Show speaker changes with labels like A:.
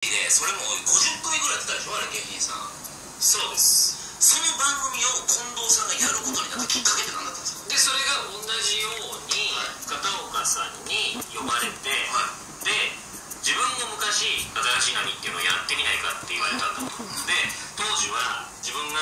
A: でそれも50組ぐらいやってたでしょあれ芸人さん
B: そうです
A: その番組を近藤さんがやることになったきっかけって何だったんですか
B: でそれが同じよ。うに片岡さんに呼ばれて、
A: は
B: で自分も昔新しい波っていうのをやってみないかって言われたんだと。思うんで当時は自分が